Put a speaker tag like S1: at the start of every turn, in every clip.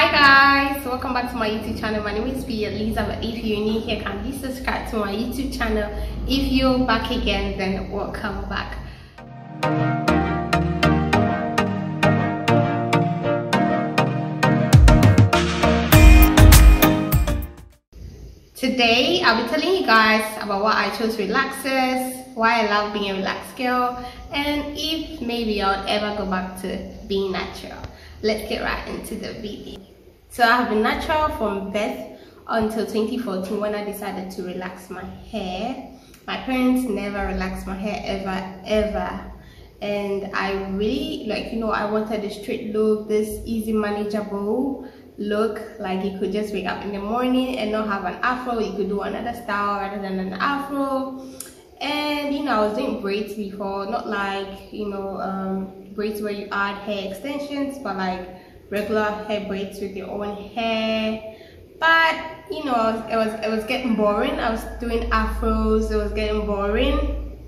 S1: Hi guys, welcome back to my YouTube channel. My name is Pea Elizabeth. If you're new here, you subscribe to my YouTube channel? If you're back again, then welcome back. Today, I'll be telling you guys about why I chose relaxers, why I love being a relaxed girl, and if maybe I'll ever go back to being natural. Let's get right into the video. So I have been natural from birth until 2014 when I decided to relax my hair. My parents never relaxed my hair ever, ever. And I really, like, you know, I wanted a straight look, this easy manageable look like you could just wake up in the morning and not have an afro you could do another style rather than an afro and you know i was doing braids before not like you know um, braids where you add hair extensions but like regular hair braids with your own hair but you know it was, it was getting boring i was doing afros it was getting boring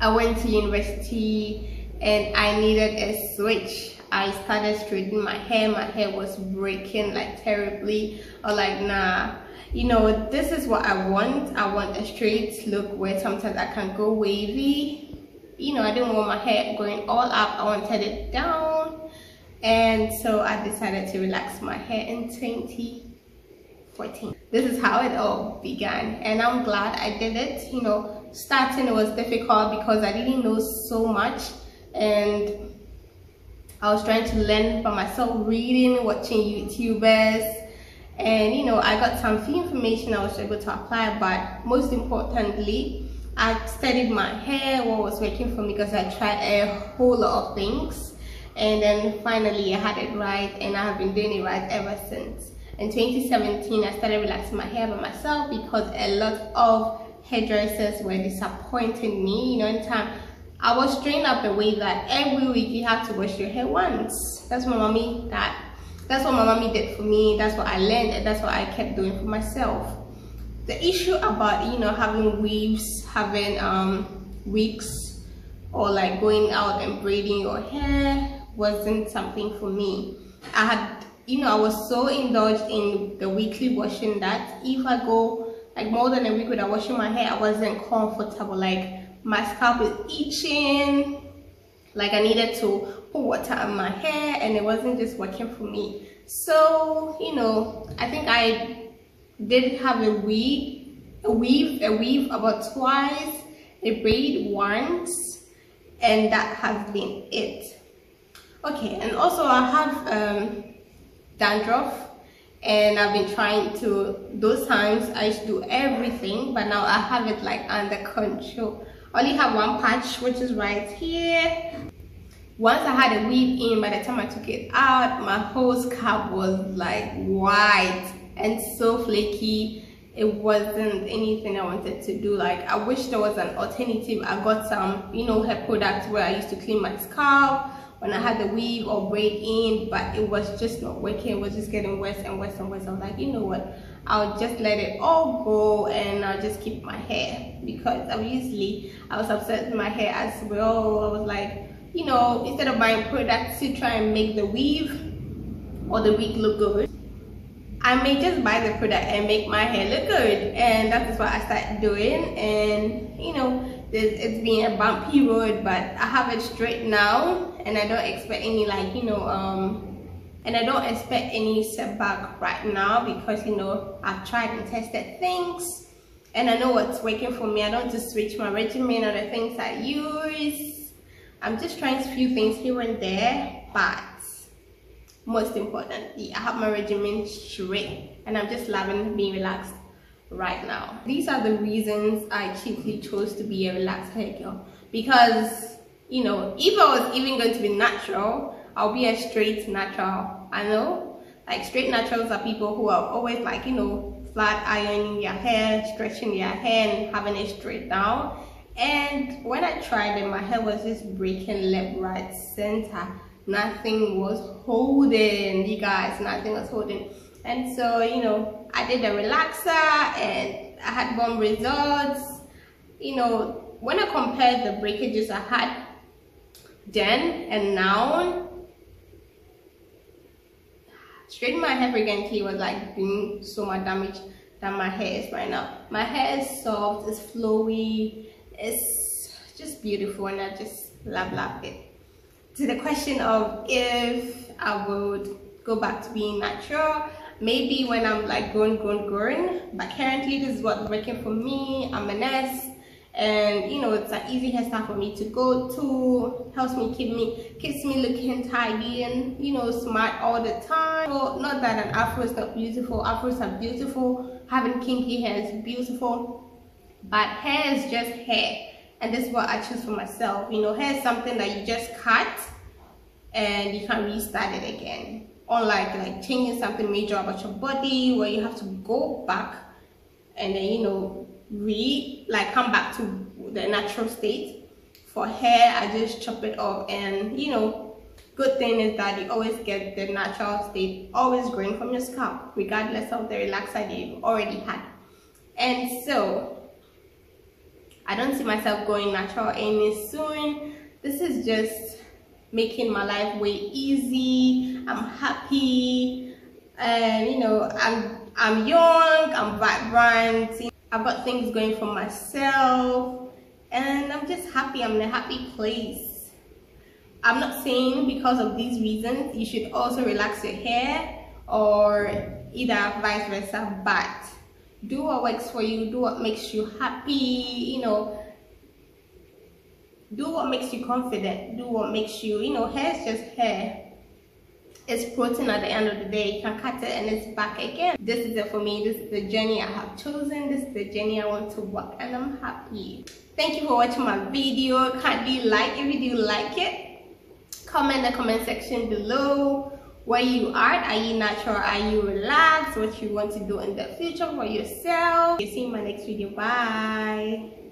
S1: i went to university and i needed a switch I started straightening my hair. My hair was breaking like terribly. Or like, nah, you know, this is what I want. I want a straight look where sometimes I can go wavy. You know, I didn't want my hair going all up. I wanted it down. And so I decided to relax my hair in 2014. This is how it all began. And I'm glad I did it. You know, starting it was difficult because I didn't know so much. And I was trying to learn by myself, reading, watching YouTubers, and you know, I got some few information I was able to apply, but most importantly, I studied my hair, what was working for me, because I tried a whole lot of things, and then finally I had it right, and I have been doing it right ever since. In 2017, I started relaxing my hair by myself because a lot of hairdressers were disappointing me, you know, in time I was trained up the way that every week you have to wash your hair once. That's what mommy that that's what my mommy did for me. That's what I learned and that's what I kept doing for myself. The issue about you know having weaves, having um wigs or like going out and braiding your hair wasn't something for me. I had you know I was so indulged in the weekly washing that if I go like more than a week without washing my hair, I wasn't comfortable. Like my scalp is itching like I needed to put water on my hair and it wasn't just working for me so you know I think I did have a weave a weave a weave about twice a braid once and that has been it okay and also I have um, dandruff and I've been trying to those times I used to do everything but now I have it like under control. I only have one patch which is right here. Once i had a weave in by the time i took it out my whole scalp was like white and so flaky it wasn't anything i wanted to do like i wish there was an alternative i got some you know hair products where i used to clean my scalp when I had the weave or braid in, but it was just not working. It was just getting worse and worse and worse. I was like, you know what? I'll just let it all go and I'll just keep my hair because obviously I was upset with my hair as well. I was like, you know, instead of buying products to try and make the weave or the wig look good, I may just buy the product and make my hair look good. And that is what I started doing. And you know, it's been a bumpy road but i have it straight now and i don't expect any like you know um and i don't expect any setback right now because you know i've tried and tested things and i know what's working for me i don't just switch my regimen or the things i use i'm just trying a few things here and there but most importantly i have my regimen straight and i'm just loving being relaxed right now. These are the reasons I chiefly chose to be a relaxed hair girl because you know if I was even going to be natural I'll be a straight natural I know like straight naturals are people who are always like you know flat ironing their hair stretching their hair and having it straight down and when I tried it my hair was just breaking left right center. Nothing was holding you guys nothing was holding. And so you know i did a relaxer and i had bomb results. You know when i compared the breakages i had then and now straightening my hair frequently was like doing so much damage than my hair is right now. My hair is soft, it's flowy, it's just beautiful and I just love love it. To the question of if I would go back to being natural, maybe when I'm like growing, growing, growing, but currently this is what's working for me. I'm an S and you know it's an easy hairstyle for me to go to helps me keep me keeps me looking tidy and you know smart all the time so not that an afro is not beautiful afros are beautiful having kinky hair is beautiful but hair is just hair. And this is what i choose for myself. You know hair is something that you just cut and you can restart it again. Unlike like changing something major about your body where you have to go back and then you know re like come back to the natural state. For hair i just chop it off. And you know good thing is that you always get the natural state always growing from your scalp regardless of the relaxer you've already had. And so i don't see myself going natural any soon. This is just making my life way easy. I'm happy. And you know i'm i'm young i'm vibrant. I've got things going for myself. And I'm just happy. I'm in a happy place. I'm not saying because of these reasons you should also relax your hair or either vice versa but do what works for you do what makes you happy you know. Do what makes you confident do what makes you you know hair is just hair. It's protein at the end of the day you can cut it and it's back again. This is it for me this is the journey i have chosen this is the journey i want to walk and i'm happy. Thank you for watching my video. Kindly like if you do like it. Comment in the comment section below where you are are you natural? Are you relaxed? What you want to do in the future for yourself? See you in my next video. Bye